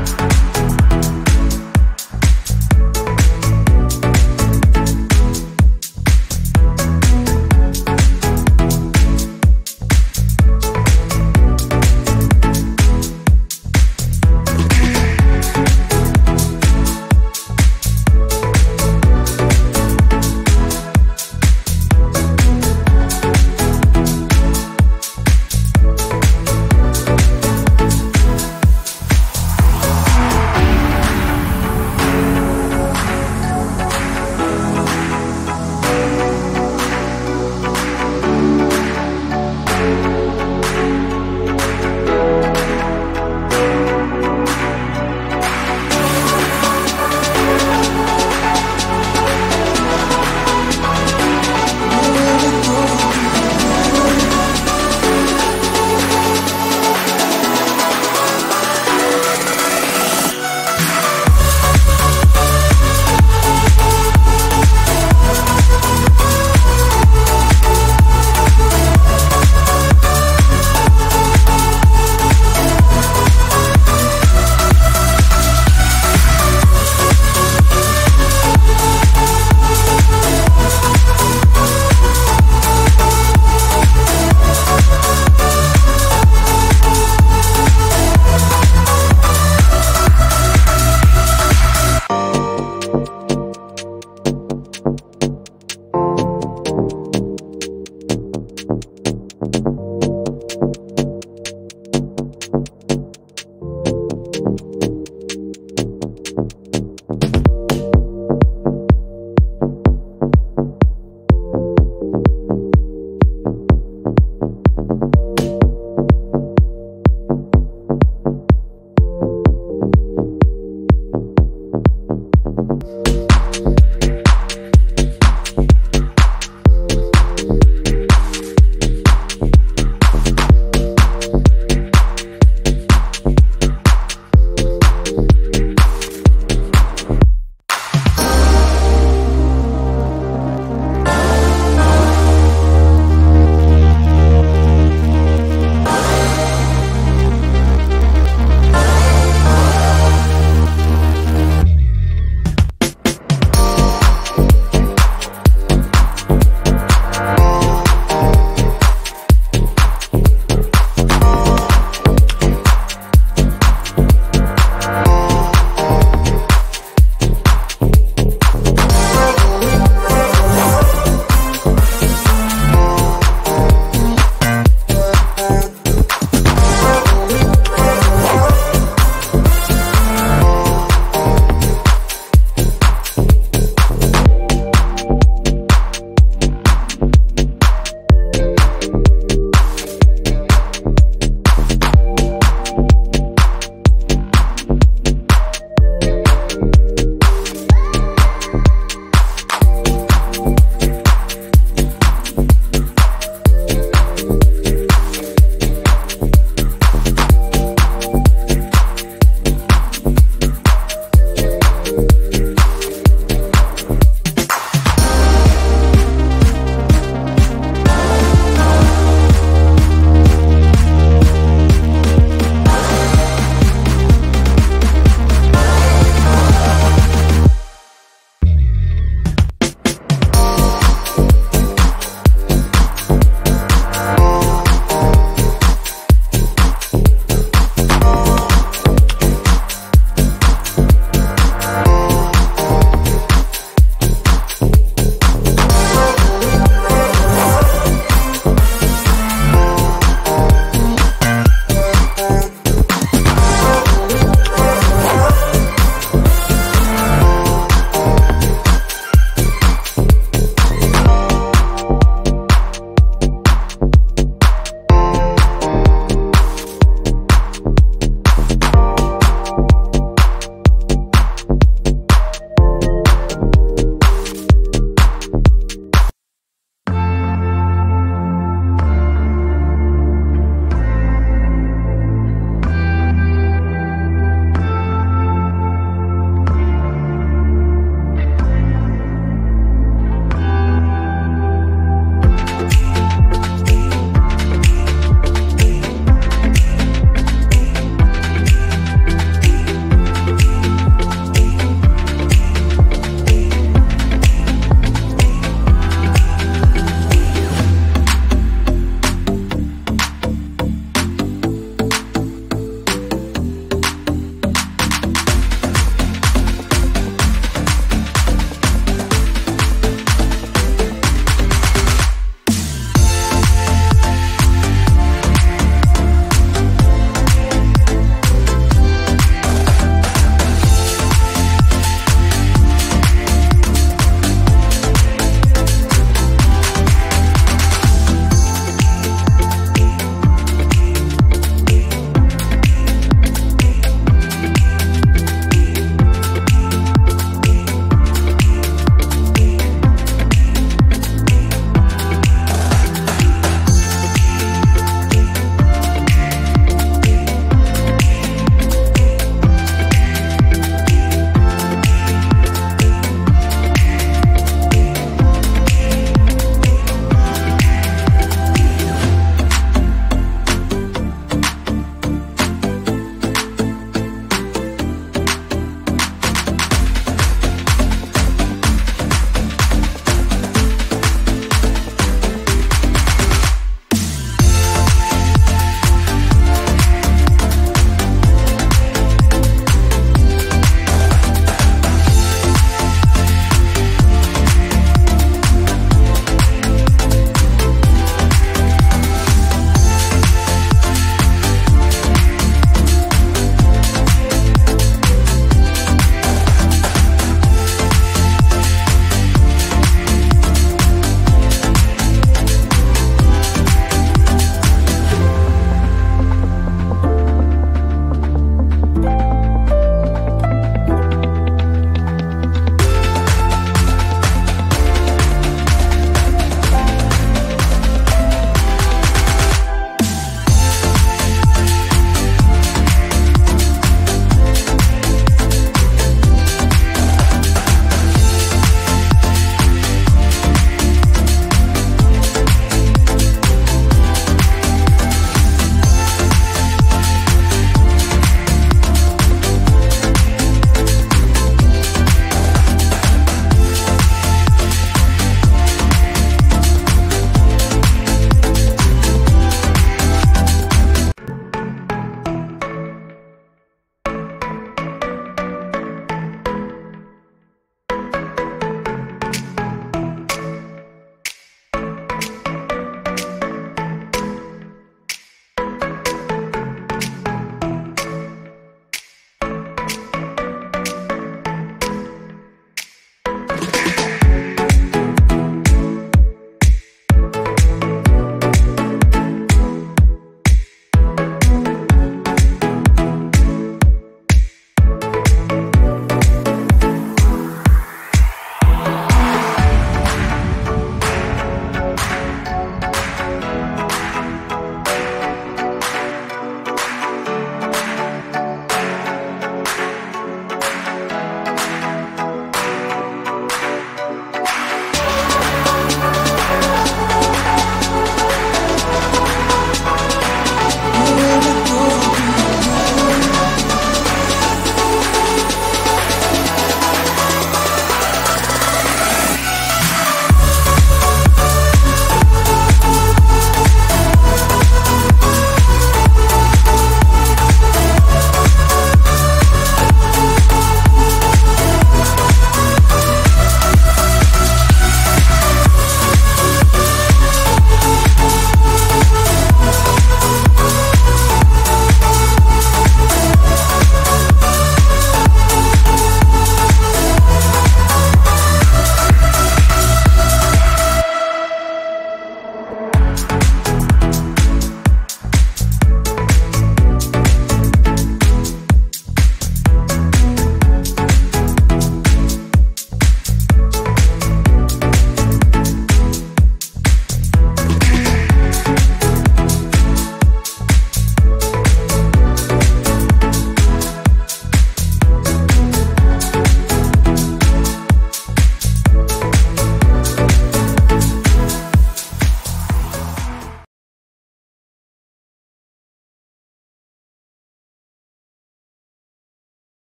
you